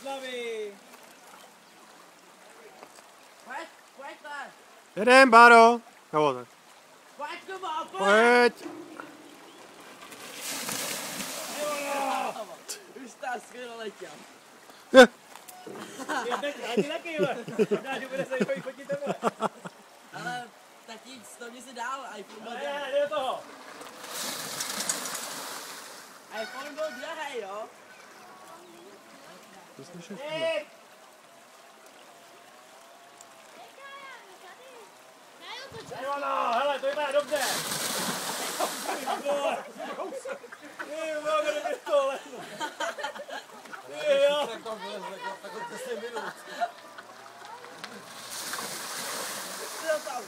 oslavy. Pojď, pojďte. Jedem, Báro. Nebo tak. Pojď, Kubo, pojď. Pojď. Už ta skvěle letěl. Je tak, a ty taky, jo. Možná, že bude zajímavý fotit tebe. Ale tatík, stavni si dál, iPhone byl Ne, drahý. ne, do toho. iPhone byl drahý, jo? to slyšíš? Ivana, hele, to vypadá dobře. Ty vole, ty vole, kde to lezlo. Ty jo. Tak od 10 minut. Co tam?